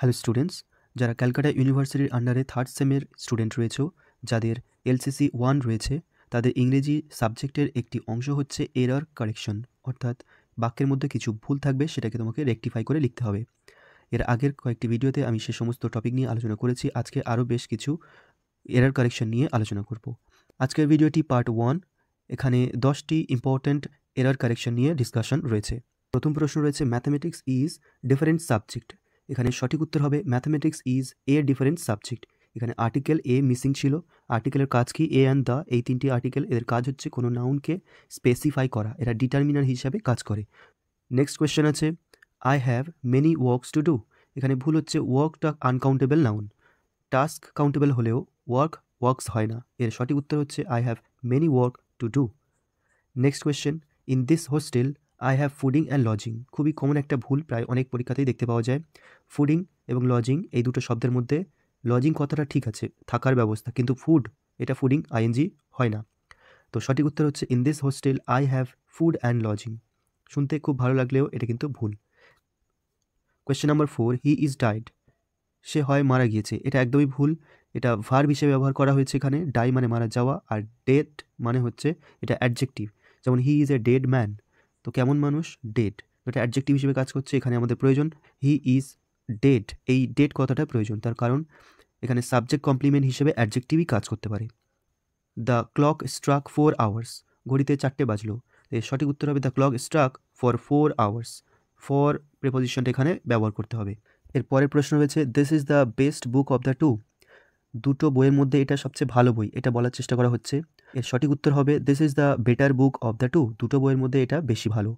Hello students যারা ক্যালকাটা ইউনিভার্সিটির আন্ডারে থার্ড সেমের স্টুডেন্ট রয়েছে, যাদের এলসিসি ওয়ান রয়েছে, তাদের ইংরেজি সাবজেক্টের একটি অংশ হচ্ছে এরর কারেকশন অর্থাৎ বাক্যের মধ্যে কিছু ভুল থাকবে সেটাকে তোমাকে রেকটিফাই করে লিখতে হবে। এর আগের কয়েকটি ভিডিওতে আমি সে সমস্ত টপিক নিয়ে আলোচনা করেছি, আজকে আরও বেশ কিছু এরর কারেকশন নিয়ে আলোচনা করব। আজকের ভিডিওটি পার্ট ওয়ান এখানে দশটি ইম্পর্ট্যান্ট এরর কারেকশন নিয়ে ডিসকাশন রয়েছে। প্রথম প্রশ্ন রয়েছে ম্যাথামেটিক্স ইজ ডিফারেন্ট সাবজেক্ট এখানে সঠিক উত্তর হবে mathematics is a different subject এখানে আর্টিকেল এ মিসিং ছিল। আর্টিকেলের কাজ কি? এ অ্যান্ড দ্য এই তিনটি আর্টিকেল এদের কাজ হচ্ছে কোনো নাউনকে স্পেসিফাই করা। এরা ডিটারমিনার হিসাবে কাজ করে। নেক্সট কোয়েশ্চেন আছে I have many works to do এখানে ভুল হচ্ছে ওয়ার্কটা আনকাউন্টেবল নাউন টাস্ক কাউন্টেবল হলেও ওয়ার্ক ওয়ার্কস হয় না। এর সঠিক উত্তর হচ্ছে I have many work to do next question in this hostel I have fooding and lodging খুবই কমন একটা ভুল, প্রায় অনেক পরীক্ষাতেই দেখতে পাওয়া যায়। ফুডিং এবং লজিং এই দুটো শব্দের মধ্যে লজিং কথাটা ঠিক আছে, থাকার ব্যবস্থা, কিন্তু ফুড এটা ফুডিং আইএনজি হয় না। তো সঠিক উত্তর হচ্ছে in this hostel I have food and lodging শুনতে খুব ভালো লাগলেও এটা কিন্তু ভুল। Question number four he is died সে হয় মারা গিয়েছে। এটা একদমই ভুল। এটা ভার্ব হিসেবে ব্যবহার করা হয়েছে এখানে। ডাই মানে মারা যাওয়া, আর ডেড মানে হচ্ছে এটা অ্যাডজেক্টিভ যেমন he is a dead man তো কেমন মানুষ? ডেড এটা অ্যাডজেক্টিভ হিসেবে কাজ করছে, এখানে আমাদের প্রয়োজন। হি ইজ ডেড এই ডেড কথাটা প্রয়োজন। তার কারণ, এখানে সাবজেক্ট কমপ্লিমেন্ট হিসেবে অ্যাডজেক্টিভই কাজ করতে পারে। The clock struck four hours ঘড়িতে চারটে বাজলো। এর সঠিক উত্তর হবে the clock struck for four hours for প্রিপোজিশনটা এখানে ব্যবহার করতে হবে। এর পরের প্রশ্ন রয়েছে this is the best book of the two দুটো বইয়ের মধ্যে এটা সবচেয়ে ভালো বই, এটা বলার চেষ্টা করা হচ্ছে। এর সঠিক উত্তর হবে this is the better book of the two দুটো বইয়ের মধ্যে এটা বেশি ভালো।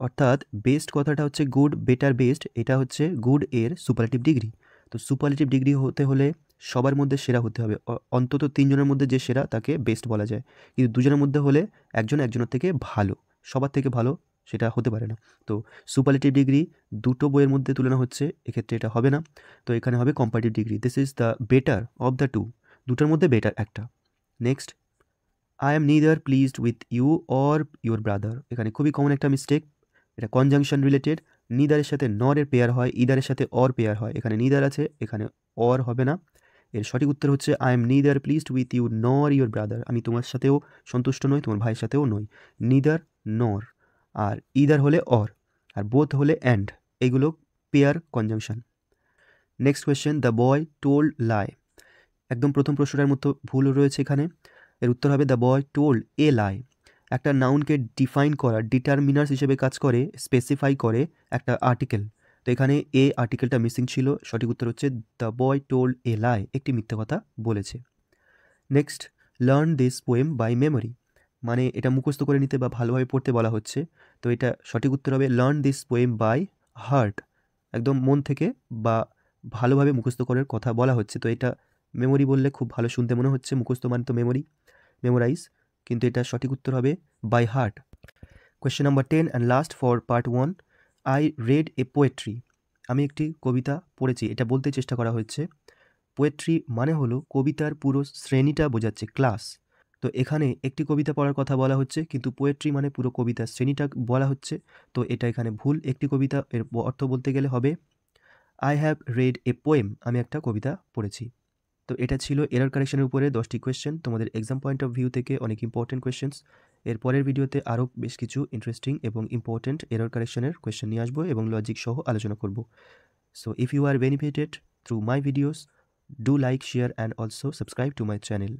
অর্থাৎ বেস্ট কথাটা হচ্ছে গুড বেটার বেস্ট এটা হচ্ছে গুড এর সুপারলেটিভ ডিগ্রি তো সুপারলেটিভ ডিগ্রি হতে হলে সবার মধ্যে সেরা হতে হবে। অন্তত তিনজনের মধ্যে যে সেরা তাকে বেস্ট বলা যায়। কিন্তু দুজনের মধ্যে হলে একজন একজনের থেকে ভালো, সবার থেকে ভালো সেটা হতে পারে না। তো সুপারলেটিভ ডিগ্রি দুটো বইয়ের মধ্যে তুলনা হচ্ছে, এক্ষেত্রে এটা হবে না। তো এখানে হবে comparative degree this is the better of the two দুটোর মধ্যে বেটার একটা। Next I am neither pleased with you or your brother এখানে খুবই কমন একটা মিস্টেক এটা কনজাংশন রিলেটেড নিদারের সাথে নরের পেয়ার হয় ইদারের সাথে অর পেয়ার হয়। এখানে নিদার আছে, এখানে অর হবে না। এর সঠিক উত্তর হচ্ছে I am neither pleased with you nor your brother আমি তোমার সাথেও সন্তুষ্ট নই, তোমার ভাইয়ের সাথেও নই। নিদার নর আর ইদার হলে অর আর বোথ হলে অ্যান্ড এগুলো pair conjunction next question the boy told lie একদম প্রথম প্রশ্নটার মতো ভুল রয়েছে এখানে। এর উত্তর হবে দ্য বয় টোল্ড এ লাই একটা নাউনকে ডিফাইন করা ডিটারমিনার্স হিসেবে কাজ করে স্পেসিফাই করে একটা আর্টিকেল তো এখানে এ আর্টিকেলটা মিসিং ছিল, সঠিক উত্তর হচ্ছে দ্য বয় টোল্ড এ লাই একটি মিথ্যা কথা বলেছে। Next learn this poem by memory মানে এটা মুখস্থ করে নিতে বা ভালোভাবে পড়তে বলা হচ্ছে। তো এটা সঠিক উত্তর হবে learn this poem by heart একদম মন থেকে বা ভালোভাবে মুখস্থ করার কথা বলা হচ্ছে। তো এটা মেমোরি বললে খুব ভালো শুনতে মনে হচ্ছে, মুখস্থ মানে তো মেমোরি মেমোরাইজ কিন্তু এটা সঠিক উত্তর হবে by heart question number ten and last for part one I read a poetry আমি একটি কবিতা পড়েছি, এটা বলতে চেষ্টা করা হচ্ছে। পোয়েট্রি মানে হলো কবিতার পুরো শ্রেণীটা বোঝাচ্ছে ক্লাস তো এখানে একটি কবিতা পড়ার কথা বলা হচ্ছে, কিন্তু পোয়েট্রি মানে পুরো কবিতা শ্রেণীটা বলা হচ্ছে। তো এটা এখানে ভুল। একটি কবিতা এর অর্থ বলতে গেলে হবে I have read a poem আমি একটা কবিতা পড়েছি। তো এটা ছিল এরার কারেকশনের উপরে দশটি কোয়েশ্চেন তোমাদের এক্সাম পয়েন্ট অফ ভিউ থেকে অনেক ইম্পর্টেন্ট কোয়েশ্চেন্স এর পরের ভিডিওতে আরও বেশ কিছু ইন্টারেস্টিং এবং ইম্পর্টেন্ট এরার কারেকশনের কোয়েশ্চেন নিয়ে আসব এবং লজিক সহ আলোচনা করব। So if you are benefited through my videos do like share and also subscribe to my channel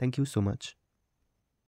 thank you so much